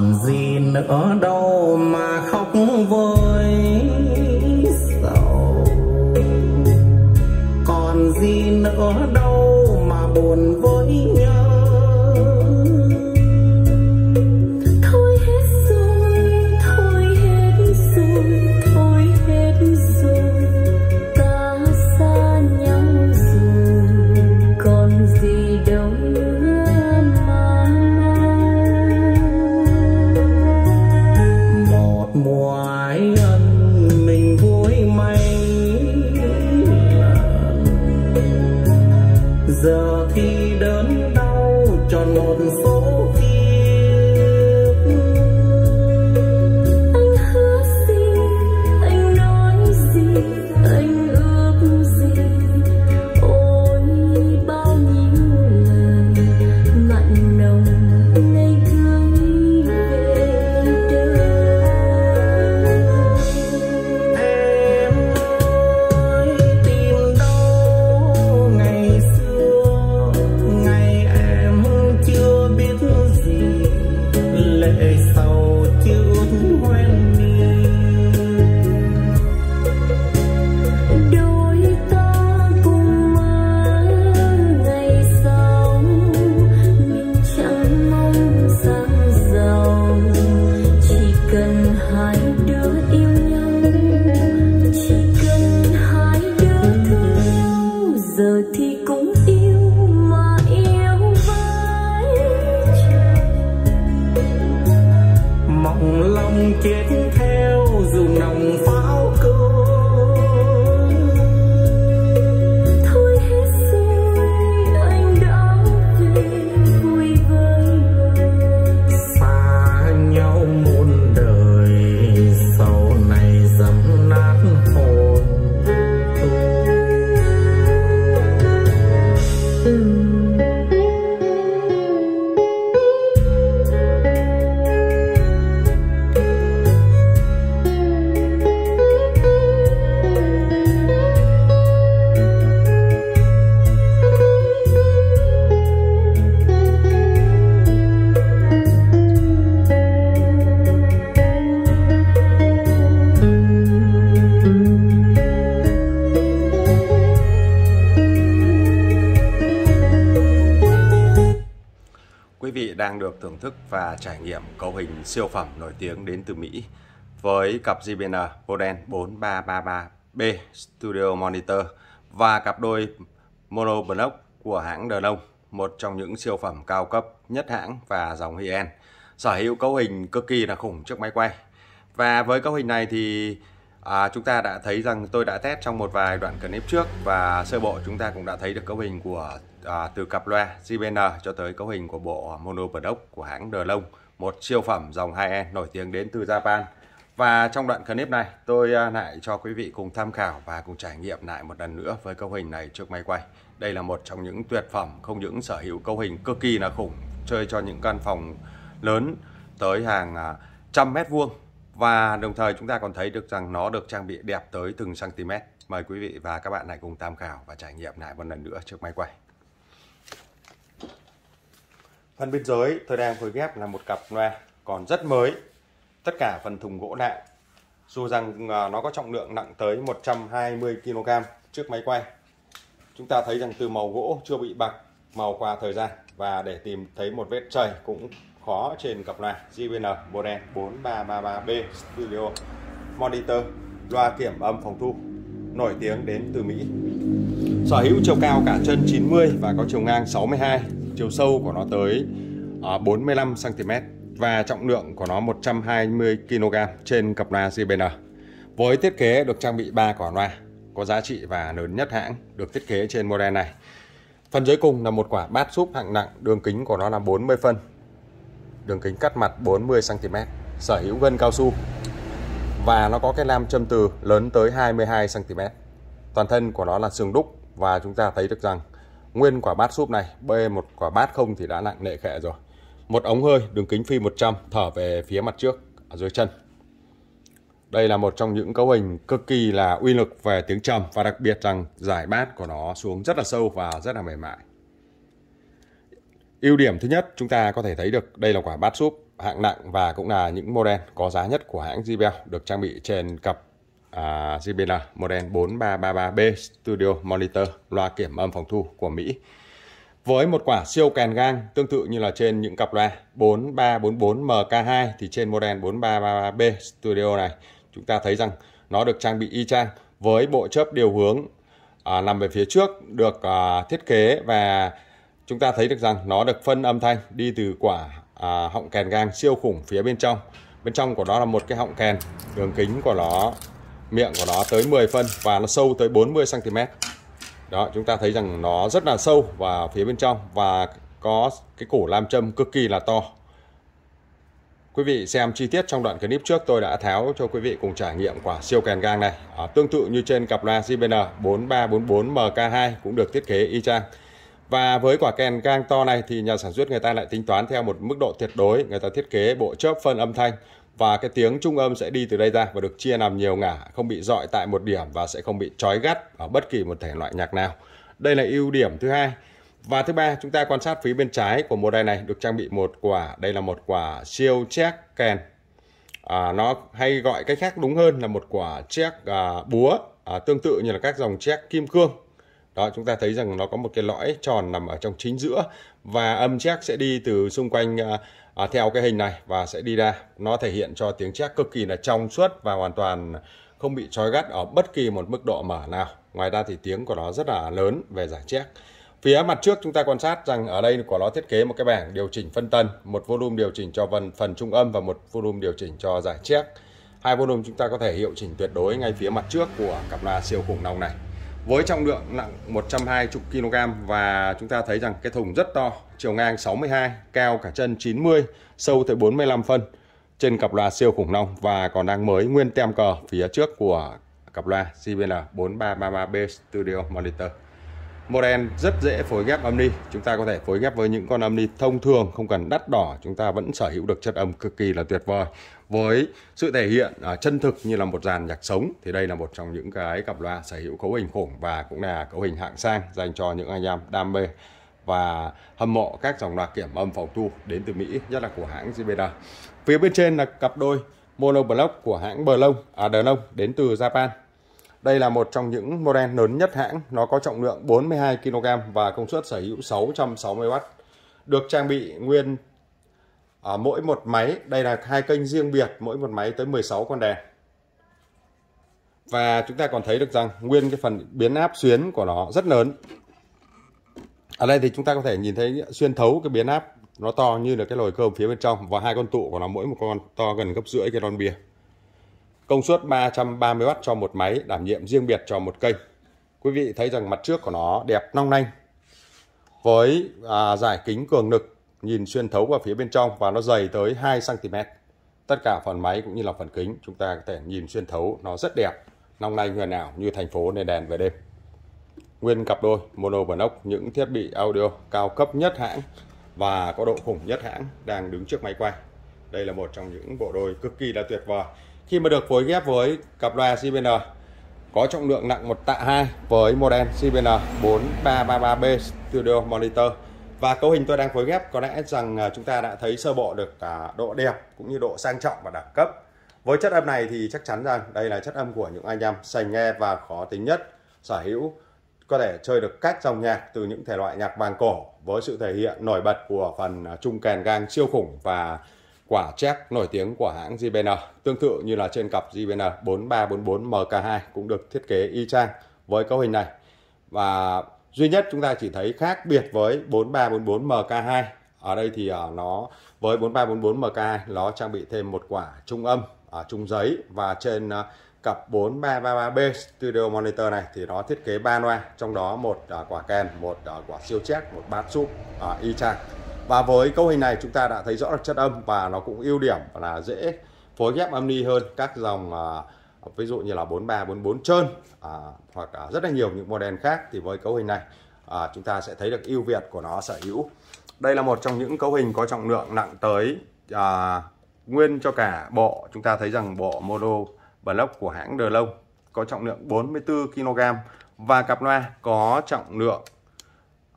còn gì nữa đâu mà khóc vô được thưởng thức và trải nghiệm cấu hình siêu phẩm nổi tiếng đến từ Mỹ với cặp JBL Model 4333B Studio Monitor và cặp đôi Mono Block của hãng Denon, một trong những siêu phẩm cao cấp nhất hãng và dòng high-end. Sở hữu cấu hình cực kỳ là khủng trước máy quay. Và với cấu hình này thì à, chúng ta đã thấy rằng tôi đã test trong một vài đoạn clip trước và sơ bộ chúng ta cũng đã thấy được cấu hình của à, từ cặp loa JBL cho tới cấu hình của bộ Mono Block của hãng Delong, một siêu phẩm dòng 2E nổi tiếng đến từ Japan. Và trong đoạn clip này tôi à, lại cho quý vị cùng tham khảo và cùng trải nghiệm lại một lần nữa với cấu hình này trước máy quay. Đây là một trong những tuyệt phẩm không những sở hữu cấu hình cực kỳ là khủng chơi cho những căn phòng lớn tới hàng à, trăm mét vuông và đồng thời chúng ta còn thấy được rằng nó được trang bị đẹp tới từng cm. Mời quý vị và các bạn hãy cùng tham khảo và trải nghiệm lại một lần nữa trước máy quay. Phần bên dưới tôi đang phối ghép là một cặp loa còn rất mới. Tất cả phần thùng gỗ nặng. Dù rằng à, nó có trọng lượng nặng tới 120 kg trước máy quay. Chúng ta thấy rằng từ màu gỗ chưa bị bạc màu qua thời gian và để tìm thấy một vết chảy cũng khó trên cặp loa JBL model 4333B Studio Monitor loa kiểm âm phòng thu nổi tiếng đến từ Mỹ. Sở hữu chiều cao cả chân 90 và có chiều ngang 62, chiều sâu của nó tới à, 45 cm và trọng lượng của nó 120 kg trên cặp loa JBL. Với thiết kế được trang bị 3 quả loa có giá trị và lớn nhất hãng được thiết kế trên model này. Phần dưới cùng là một quả bát súp hạng nặng, đường kính của nó là 40 phân. Đường kính cắt mặt 40 cm, sở hữu gân cao su. Và nó có cái lam châm từ lớn tới 22 cm. Toàn thân của nó là xương đúc và chúng ta thấy được rằng nguyên quả bát súp này bê một quả bát không thì đã nặng nệ khệ rồi. Một ống hơi, đường kính phi 100 thở về phía mặt trước, ở dưới chân. Đây là một trong những cấu hình cực kỳ là uy lực về tiếng trầm và đặc biệt rằng giải bát của nó xuống rất là sâu và rất là mềm mại. Ưu điểm thứ nhất, chúng ta có thể thấy được đây là quả bát súp hạng nặng và cũng là những model có giá nhất của hãng JBL được trang bị trên cặp à, JBL model 4333B Studio Monitor loa kiểm âm phòng thu của Mỹ. Với một quả siêu kèn gang tương tự như là trên những cặp loa 4344 MK2 thì trên model 4333B Studio này chúng ta thấy rằng nó được trang bị y chang với bộ chớp điều hướng à, nằm về phía trước được à, thiết kế và chúng ta thấy được rằng nó được phân âm thanh đi từ quả à, họng kèn gang siêu khủng phía bên trong bên trong của nó là một cái họng kèn đường kính của nó miệng của nó tới 10 phân và nó sâu tới 40 cm đó chúng ta thấy rằng nó rất là sâu và phía bên trong và có cái cổ lam châm cực kỳ là to Quý vị xem chi tiết trong đoạn clip trước tôi đã tháo cho quý vị cùng trải nghiệm quả siêu kèn gang này. À, tương tự như trên cặp loa JBL 4344 MK2 cũng được thiết kế y chang. Và với quả kèn gang to này thì nhà sản xuất người ta lại tính toán theo một mức độ tuyệt đối, người ta thiết kế bộ chớp phân âm thanh và cái tiếng trung âm sẽ đi từ đây ra và được chia làm nhiều ngả, không bị dọi tại một điểm và sẽ không bị trói gắt ở bất kỳ một thể loại nhạc nào. Đây là ưu điểm thứ hai. Và thứ ba, chúng ta quan sát phía bên trái của model này được trang bị một quả, đây là một quả siêu check kèn. À, nó hay gọi cách khác đúng hơn là một quả check à, búa, à, tương tự như là các dòng check kim cương. Đó, chúng ta thấy rằng nó có một cái lõi tròn nằm ở trong chính giữa và âm check sẽ đi từ xung quanh à, à, theo cái hình này và sẽ đi ra. Nó thể hiện cho tiếng check cực kỳ là trong suốt và hoàn toàn không bị trói gắt ở bất kỳ một mức độ mở nào. Ngoài ra thì tiếng của nó rất là lớn về giải check. Phía mặt trước chúng ta quan sát rằng ở đây của nó thiết kế một cái bảng điều chỉnh phân tần, một volume điều chỉnh cho phần, phần trung âm và một volume điều chỉnh cho giải check. Hai volume chúng ta có thể hiệu chỉnh tuyệt đối ngay phía mặt trước của cặp loa siêu khủng long này. Với trọng lượng nặng 120 kg và chúng ta thấy rằng cái thùng rất to, chiều ngang 62, cao cả chân 90, sâu tới 45 phân trên cặp loa siêu khủng long và còn đang mới nguyên tem cờ phía trước của cặp loa JBL 4333B Studio Monitor. Model rất dễ phối ghép âm ni, chúng ta có thể phối ghép với những con âm ni thông thường, không cần đắt đỏ, chúng ta vẫn sở hữu được chất âm cực kỳ là tuyệt vời. Với sự thể hiện uh, chân thực như là một dàn nhạc sống thì đây là một trong những cái cặp loa sở hữu cấu hình khủng và cũng là cấu hình hạng sang dành cho những anh em đam mê và hâm mộ các dòng loa kiểm âm phòng thu đến từ Mỹ, nhất là của hãng JBL. Phía bên trên là cặp đôi mono block của hãng Blong, à Delong đến từ Japan. Đây là một trong những model lớn nhất hãng, nó có trọng lượng 42 kg và công suất sở hữu 660W. Được trang bị nguyên ở mỗi một máy, đây là hai kênh riêng biệt, mỗi một máy tới 16 con đèn. Và chúng ta còn thấy được rằng nguyên cái phần biến áp xuyến của nó rất lớn. Ở đây thì chúng ta có thể nhìn thấy xuyên thấu cái biến áp nó to như là cái lồi cơm phía bên trong và hai con tụ của nó mỗi một con to gần gấp rưỡi cái lon bia. Công suất 330W cho một máy đảm nhiệm riêng biệt cho một kênh. Quý vị thấy rằng mặt trước của nó đẹp long lanh với à, giải kính cường lực nhìn xuyên thấu vào phía bên trong và nó dày tới 2 cm. Tất cả phần máy cũng như là phần kính chúng ta có thể nhìn xuyên thấu nó rất đẹp, long lanh huyền ảo như thành phố nền đèn về đêm. Nguyên cặp đôi mono và nóc những thiết bị audio cao cấp nhất hãng và có độ khủng nhất hãng đang đứng trước máy quay. Đây là một trong những bộ đôi cực kỳ là tuyệt vời. Khi mà được phối ghép với cặp loa CBN có trọng lượng nặng một tạ 2 với model CBN 4333B Studio Monitor và cấu hình tôi đang phối ghép có lẽ rằng à, chúng ta đã thấy sơ bộ được cả độ đẹp cũng như độ sang trọng và đẳng cấp. Với chất âm này thì chắc chắn rằng đây là chất âm của những anh em sành nghe và khó tính nhất, sở hữu có thể chơi được các dòng nhạc từ những thể loại nhạc vàng cổ với sự thể hiện nổi bật của phần à, trung kèn gang siêu khủng và quả check nổi tiếng của hãng JBL tương tự như là trên cặp JBL 4344 MK2 cũng được thiết kế y chang với cấu hình này. Và duy nhất chúng ta chỉ thấy khác biệt với 4344 MK2 ở đây thì à, nó, với 4344 MK2 nó trang bị thêm một quả trung âm ở trung giấy và trên à, cặp 4333B Studio Monitor này thì nó thiết kế ba loa, trong đó một quả kèn, một quả siêu check một bát súp y chang và với cấu hình này chúng ta đã thấy rõ được chất âm và nó cũng ưu điểm là dễ phối ghép âm ni hơn các dòng à, ví dụ như là 43, 44 trơn à, hoặc à, rất là nhiều những model khác. Thì với cấu hình này à, chúng ta sẽ thấy được ưu việt của nó sở hữu. Đây là một trong những cấu hình có trọng lượng nặng tới à, nguyên cho cả bộ. Chúng ta thấy rằng bộ mono block của hãng Delong có trọng lượng 44 kg và cặp loa có trọng lượng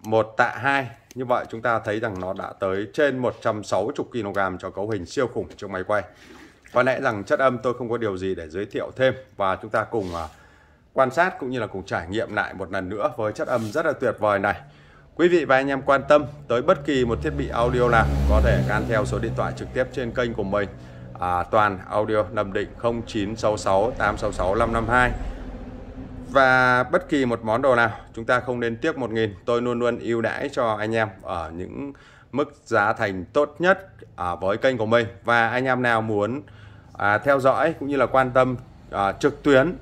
một tạ 2 như vậy chúng ta thấy rằng nó đã tới trên 160 kg cho cấu hình siêu khủng trong máy quay. Có lẽ rằng chất âm tôi không có điều gì để giới thiệu thêm và chúng ta cùng uh, quan sát cũng như là cùng trải nghiệm lại một lần nữa với chất âm rất là tuyệt vời này. Quý vị và anh em quan tâm tới bất kỳ một thiết bị audio nào có thể can theo số điện thoại trực tiếp trên kênh của mình. À, Toàn Audio nầm Định 0966 866 552 và bất kỳ một món đồ nào chúng ta không nên tiếc 1.000 tôi luôn luôn ưu đãi cho anh em ở những mức giá thành tốt nhất ở với kênh của mình và anh em nào muốn à, theo dõi cũng như là quan tâm à, trực tuyến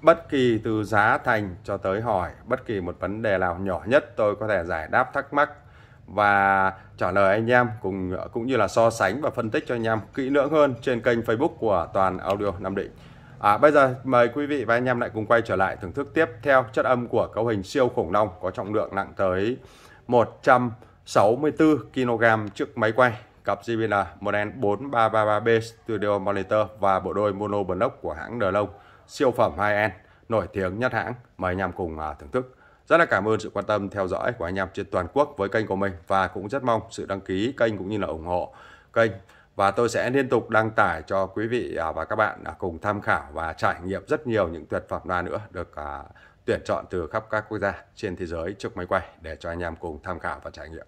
bất kỳ từ giá thành cho tới hỏi bất kỳ một vấn đề nào nhỏ nhất tôi có thể giải đáp thắc mắc và trả lời anh em cùng cũng như là so sánh và phân tích cho anh em kỹ lưỡng hơn trên kênh Facebook của Toàn Audio Nam Định. À, bây giờ mời quý vị và anh em lại cùng quay trở lại thưởng thức tiếp theo chất âm của cấu hình siêu khủng long có trọng lượng nặng tới 164 kg trước máy quay. Cặp JBL model 4333B Studio Monitor và bộ đôi mono block của hãng Delong siêu phẩm 2N nổi tiếng nhất hãng mời anh em cùng à, thưởng thức. Rất là cảm ơn sự quan tâm theo dõi của anh em trên toàn quốc với kênh của mình và cũng rất mong sự đăng ký kênh cũng như là ủng hộ kênh và tôi sẽ liên tục đăng tải cho quý vị à, và các bạn à, cùng tham khảo và trải nghiệm rất nhiều những tuyệt phẩm loa nữa được à, tuyển chọn từ khắp các quốc gia trên thế giới trước máy quay để cho anh em cùng tham khảo và trải nghiệm.